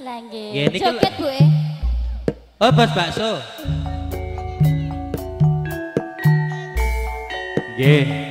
Lah nggih. Joget Bu e. Oh, bos bakso. Nggih.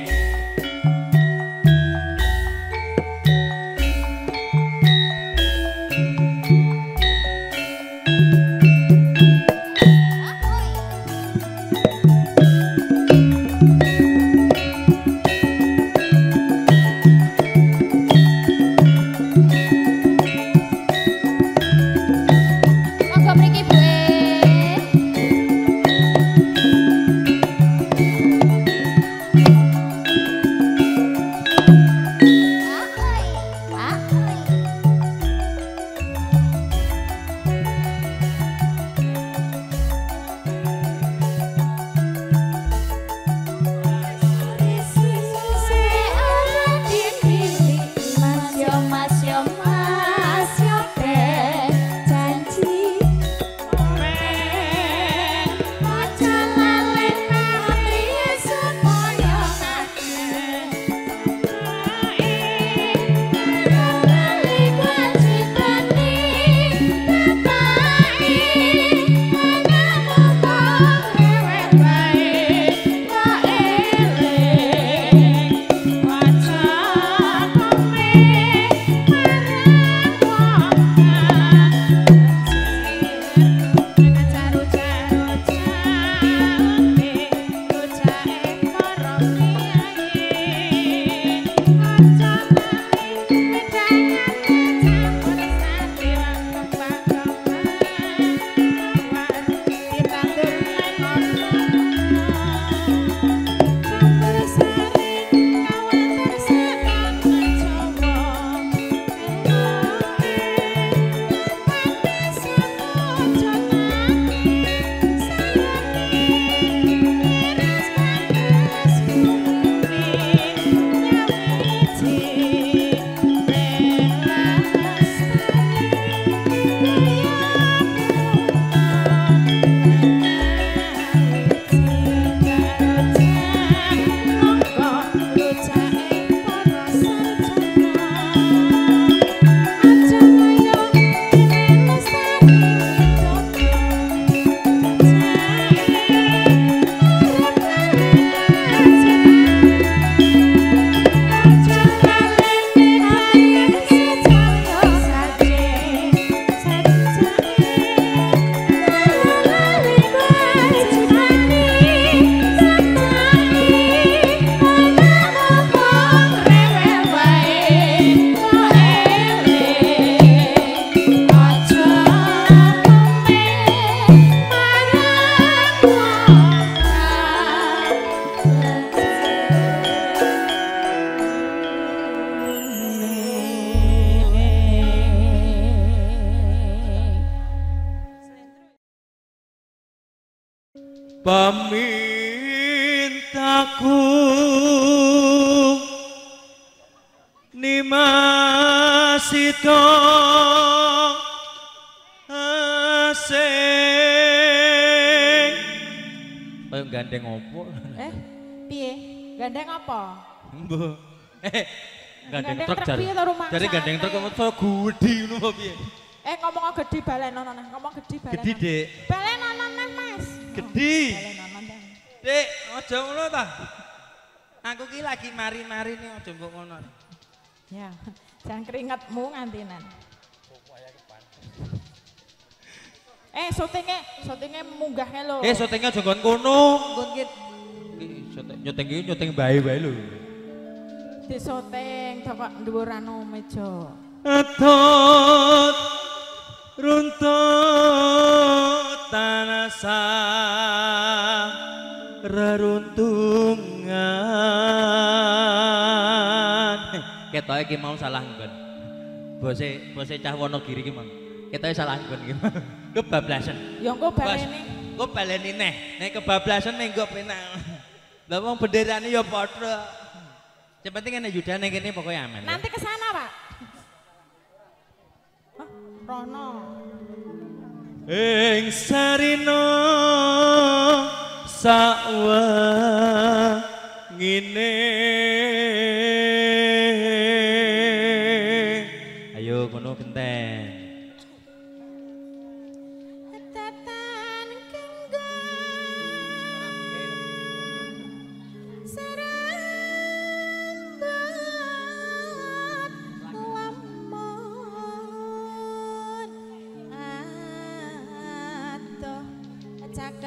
Pemintaku Nimasito Asing Kayak gandeng opo? Eh, piye? Gandeng apa? Mbah. Eh, gandeng Gandeng truk rumah Jare gandeng truk kok gudi ngono piye? Eh ngomong gede balen nono nah, ngomong gede balen. Gede, Dek. Balen Gede. Dek, aja ngono ta. Aku ki lagi mari-mari nih aja mbok ngono. Ya, jangan keringetmu ngantinan. Eh, syutingnya, syutingnya munggahnya lo. Eh, syutingnya aja nggon kono. Nggon Iki syuting nyuting iki nyuting bae-bae lho. di syuting coba dhuwur anu meja. Atot runtut tanah sah reruntungan. Eh, Ketoke iki mau salah nggon. Bose bose cah Wonogiri iki mau. Ketoke salah nggon iki. Kebablasan. Ya engko Bos, baleni. Kok baleni neh. Nek kebablasan ning kok penak. Lah wong benderane ya padha. Yang penting ana yudane kene pokoknya aman. Nanti ke sana, Pak. Rono. Ing sarina sawa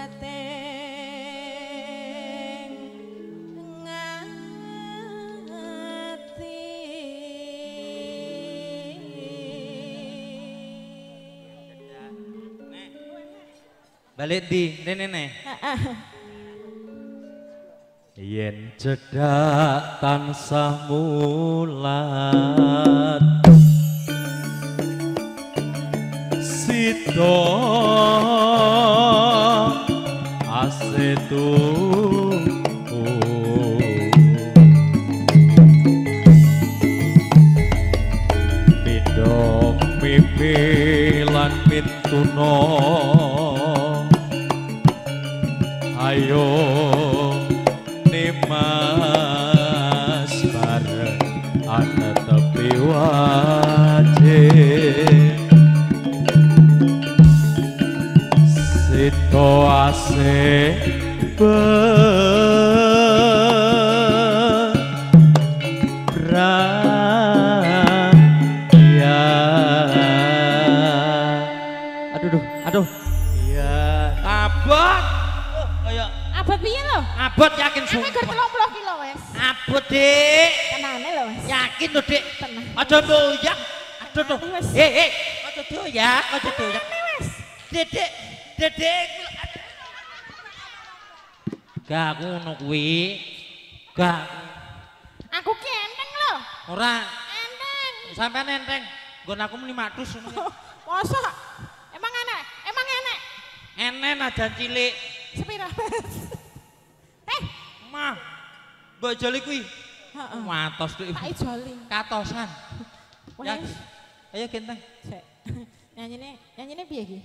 keteng ngati balik di rene yen cedak tansah mulat sito. no. Ayo nimas bare ana tepi wae sito ase abot. Oh, kayak Abot piye lho? abot yakin Aku gur sumpah. 30 kilo wes. Abot, Dik. Tenane lho wes. Yakin lho, Dik. Tenang. Aja doyak. Aduh, duh. Wes. Eh, eh, aja doyak, aja doyak. Wes. Dedek, dedek. Gak ngono kuwi. Gak. Aku ki enteng lho. Ora Enteng. sampean enteng. Nggon aku muni matus ngono. Enen aja cilik. Sepira. Eh, Mah. Mbok joli kuwi. heeh. Matos tuh. Tak ijoli. Katosan. Ya, ayo genteng. Sik. Nyanyine, nyanyine piye iki?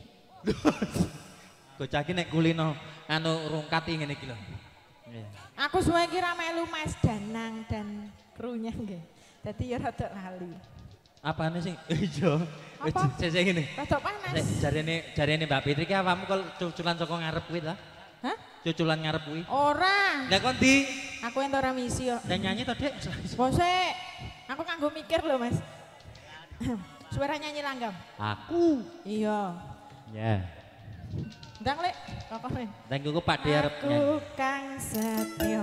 Gocah iki nek kulino anu rungkat ngene iki lho. Iya. Aku suwe iki ra melu Mas Danang dan krunya nggih. Dadi ya rada lali. Apane sing iya. Apa? Sik ngene. Rada panas. Jarene jarene Mbak Fitri ki apamu kok cuculan saka ngarep kuwi ta? Hah? Cuculan ngarep kuwi. Ora. Lah kon di Aku entuk ora misi kok. nyanyi to, Dik? Bose, aku kanggo mikir lho, Mas. Suara nyanyi langgam. Aku. Iya. Ya. Ndang lek, kokorin. Dan gue Pak De arep nyanyi. Aku kang setyo,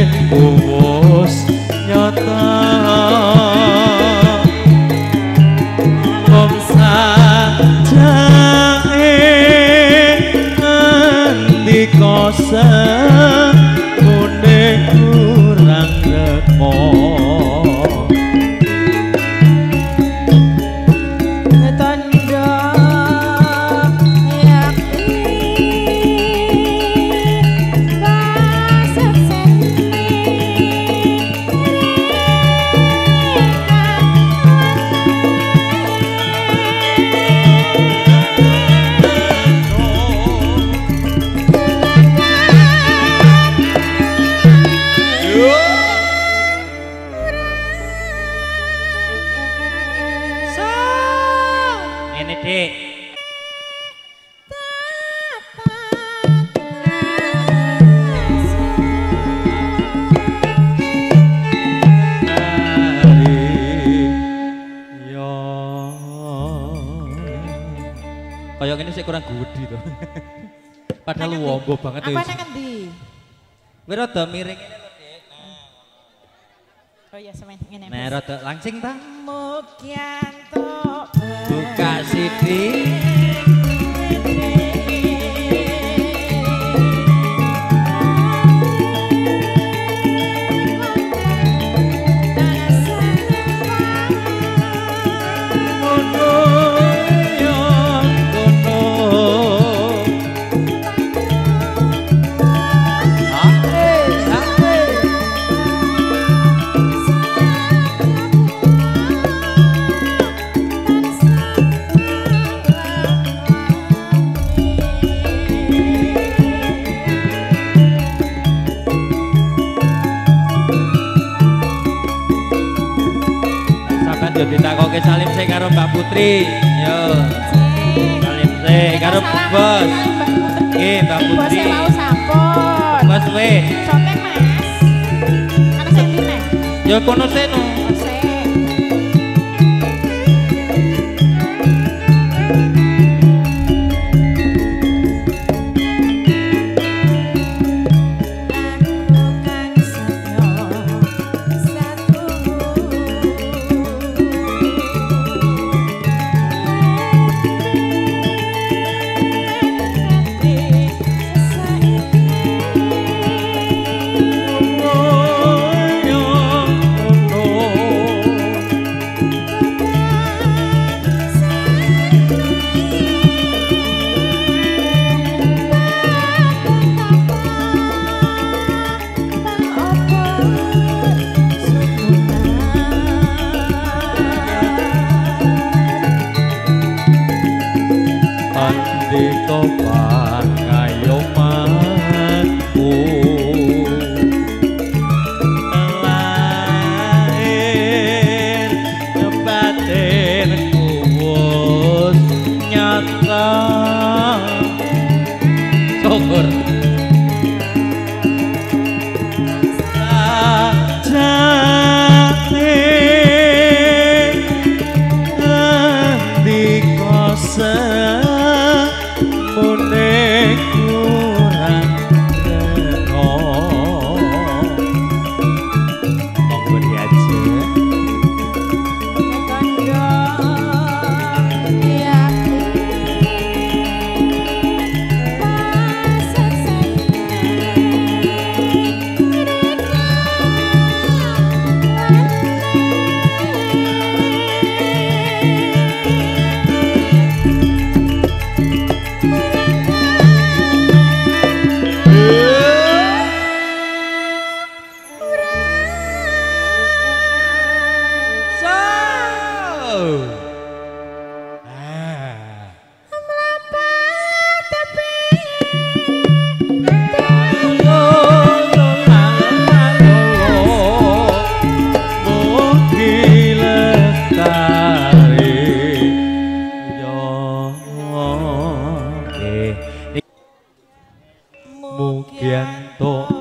Padahal wombo banget Apa ya. nang endi? Kowe rada miring ini lho, Dik. Oh iya, semen ngene. Nah, rada langsing ta. Mukianto Buka sidik. Sampai Lanjut ditakoke salim sih karo Mbak Putri. Yo, salim sih karo Bos. Nggih, Mbak Putri. Bosnya mau sampun. Bos we. Sotek mas. Saya kena? Yo kono seno. Love. 无间道。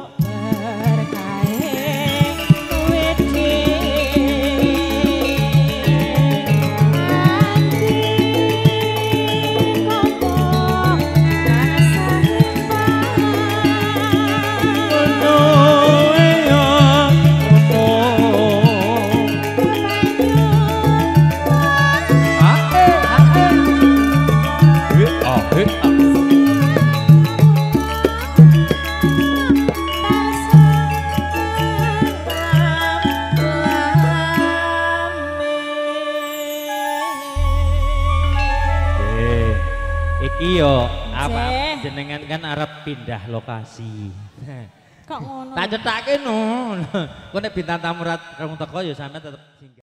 Arep pindah lokasi. Kok ngono? Tak cetake no. Kok nek bintang tamu rat rong teko ya sampe tetep singgah.